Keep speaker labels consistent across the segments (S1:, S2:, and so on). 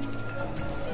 S1: 何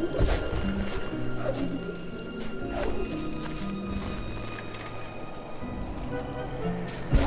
S1: Thank you.